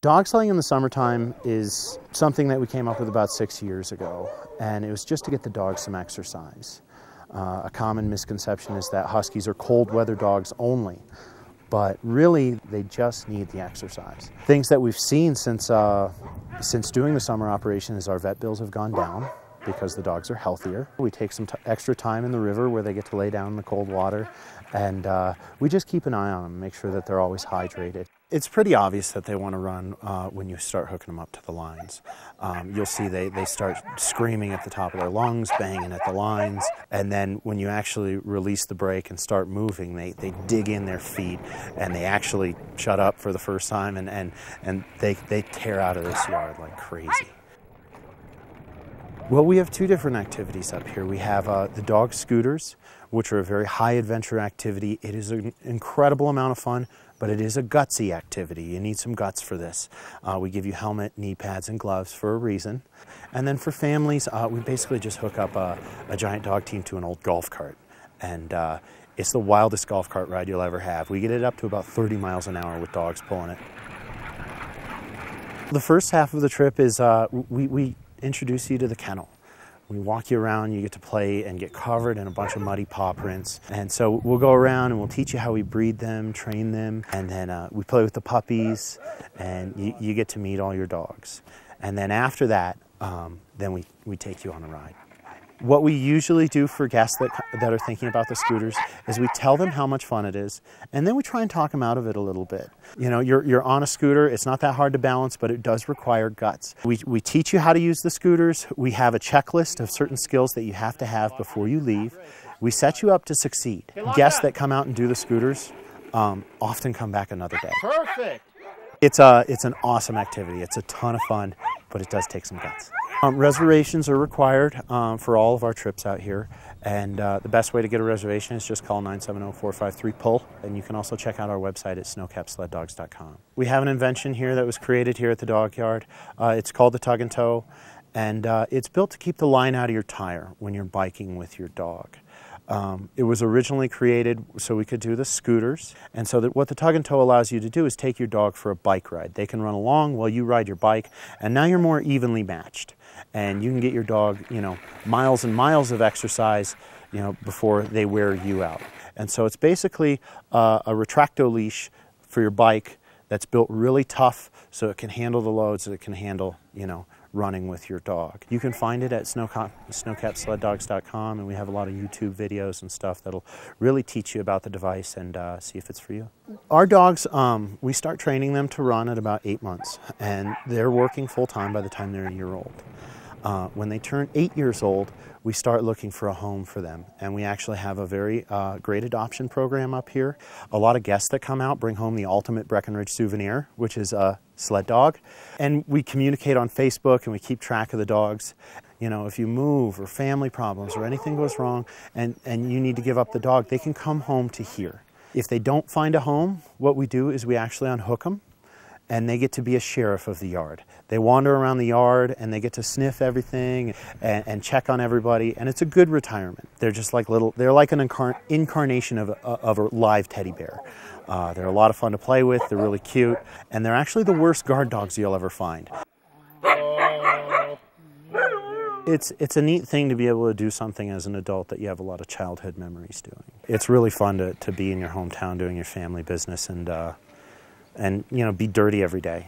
Dog sledding in the summertime is something that we came up with about six years ago, and it was just to get the dogs some exercise. Uh, a common misconception is that Huskies are cold weather dogs only, but really they just need the exercise. Things that we've seen since, uh, since doing the summer operation is our vet bills have gone down because the dogs are healthier. We take some extra time in the river where they get to lay down in the cold water, and uh, we just keep an eye on them, make sure that they're always hydrated. It's pretty obvious that they want to run uh, when you start hooking them up to the lines. Um, you'll see they, they start screaming at the top of their lungs, banging at the lines, and then when you actually release the brake and start moving, they, they dig in their feet and they actually shut up for the first time and, and, and they, they tear out of this yard like crazy. Well, we have two different activities up here. We have uh, the dog scooters, which are a very high adventure activity. It is an incredible amount of fun, but it is a gutsy activity. You need some guts for this. Uh, we give you helmet, knee pads, and gloves for a reason. And then for families, uh, we basically just hook up a, a, giant dog team to an old golf cart. And uh, it's the wildest golf cart ride you'll ever have. We get it up to about 30 miles an hour with dogs pulling it. The first half of the trip is uh, we, we introduce you to the kennel. We walk you around, you get to play and get covered in a bunch of muddy paw prints. And so we'll go around and we'll teach you how we breed them, train them, and then uh, we play with the puppies, and you, you, get to meet all your dogs. And then after that, um, then we, we take you on a ride. What we usually do for guests that, that are thinking about the scooters is we tell them how much fun it is, and then we try and talk them out of it a little bit. You know, you're, you're on a scooter, it's not that hard to balance, but it does require guts. We, we teach you how to use the scooters. We have a checklist of certain skills that you have to have before you leave. We set you up to succeed. Guests that come out and do the scooters um, often come back another day. Perfect. It's, a, it's an awesome activity. It's a ton of fun, but it does take some guts. Um, reservations are required um, for all of our trips out here, and uh, the best way to get a reservation is just call 970-453-PULL, and you can also check out our website at snowcapsleddogs.com. We have an invention here that was created here at the dog yard. Uh, it's called the Tug and Tow, and uh, it's built to keep the line out of your tire when you're biking with your dog. Um, it was originally created so we could do the scooters, and so that what the tug and tow allows you to do is take your dog for a bike ride. They can run along while you ride your bike, and now you're more evenly matched, and you can get your dog, you know, miles and miles of exercise, you know, before they wear you out. And so it's basically uh, a retracto leash for your bike that's built really tough so it can handle the loads that it can handle, you know, running with your dog. You can find it at snowcapsleddogs.com, and we have a lot of YouTube videos and stuff that'll really teach you about the device and uh, see if it's for you. Our dogs, um, we start training them to run at about eight months, and they're working full time by the time they're a year old. Uh, when they turn eight years old, we start looking for a home for them. And we actually have a very uh, great adoption program up here. A lot of guests that come out bring home the ultimate Breckenridge souvenir, which is a sled dog. And we communicate on Facebook and we keep track of the dogs. You know, if you move or family problems or anything goes wrong and, and you need to give up the dog, they can come home to here. If they don't find a home, what we do is we actually unhook them and they get to be a sheriff of the yard. They wander around the yard and they get to sniff everything and, and check on everybody, and it's a good retirement. They're just like little, they're like an incar incarnation of a, of a live teddy bear. Uh, they're a lot of fun to play with, they're really cute, and they're actually the worst guard dogs you'll ever find. It's, it's a neat thing to be able to do something as an adult that you have a lot of childhood memories doing. It's really fun to, to be in your hometown doing your family business and uh, and you know be dirty every day